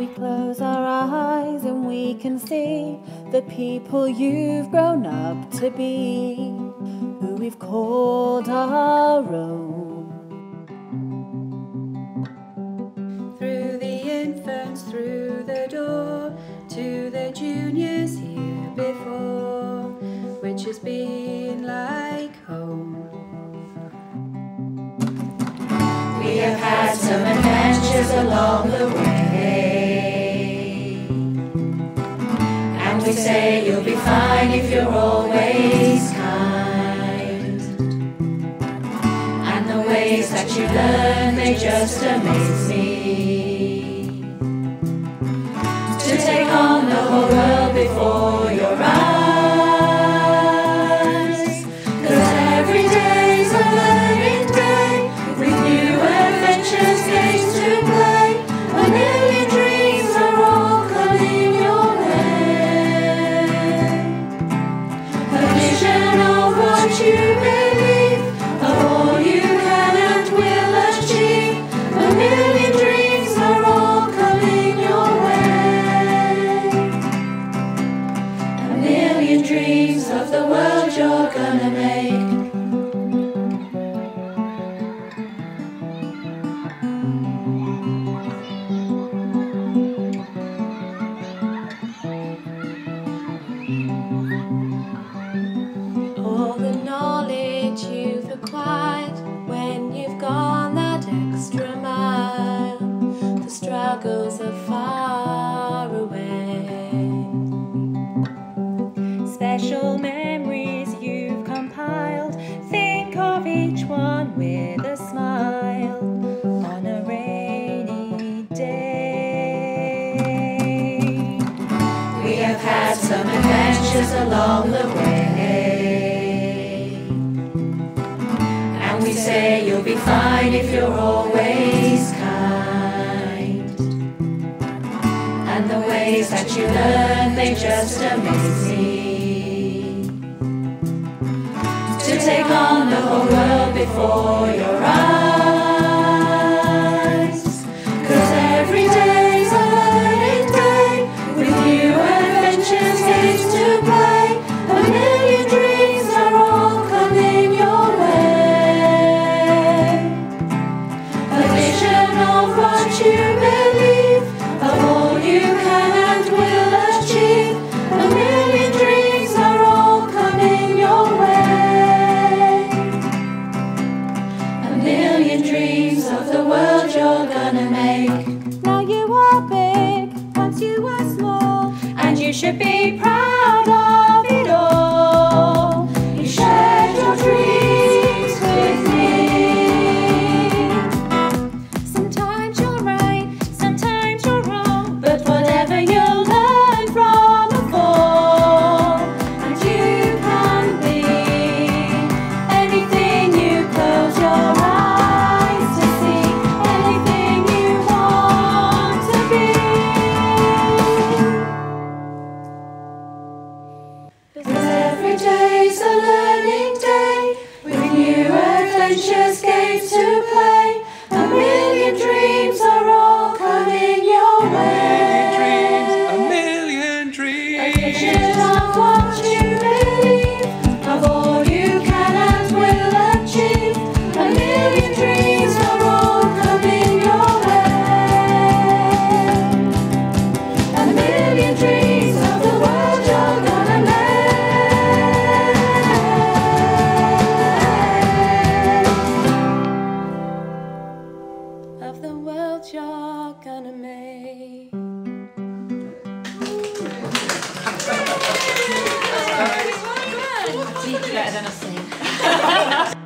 We close our eyes and we can see the people you've grown up to be, who we've called our own. Through the infants, through the door, to the juniors here before, which has been like home. We have had some adventures along the way. We say you'll be fine if you're always kind. And the ways that you learn, they just amaze me. To take on the whole world before Special memories you've compiled, think of each one with a smile on a rainy day. We have had some adventures along the way. And we say you'll be fine if you're always kind. And the ways that you learn, they just amaze me. On the whole world before your eyes. Dreams of the world you're gonna make. Now you are big, once you were small, And you should be proud of pedra na. Assim.